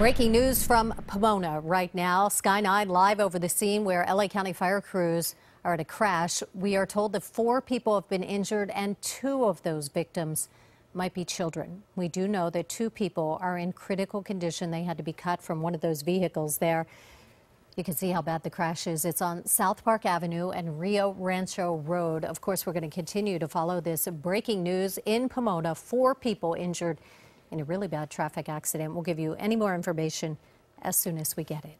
Breaking news from Pomona right now. Sky 9 live over the scene where LA County fire crews are at a crash. We are told that four people have been injured and two of those victims might be children. We do know that two people are in critical condition. They had to be cut from one of those vehicles there. You can see how bad the crash is. It's on South Park Avenue and Rio Rancho Road. Of course, we're going to continue to follow this breaking news in Pomona. Four people injured in a really bad traffic accident. We'll give you any more information as soon as we get it.